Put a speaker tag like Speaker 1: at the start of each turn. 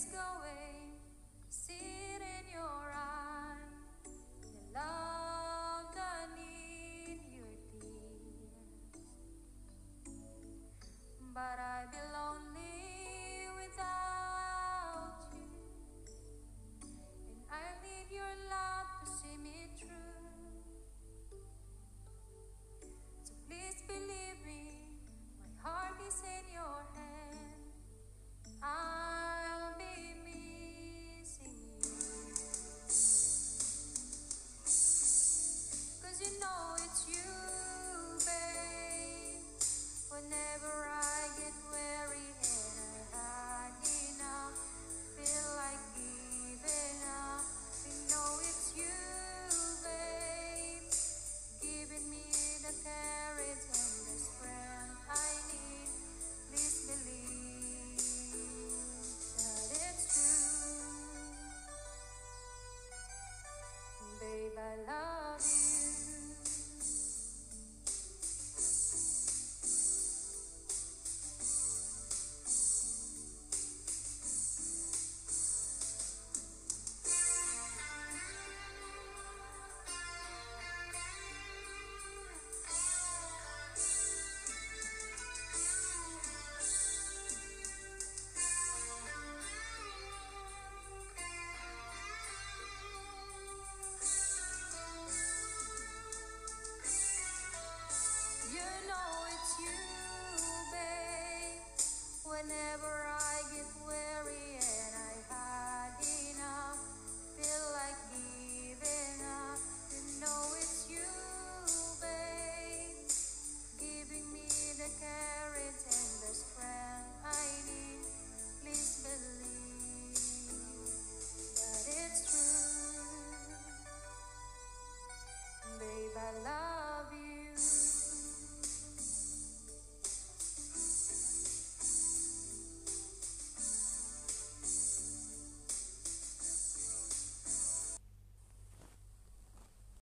Speaker 1: is going. my. whenever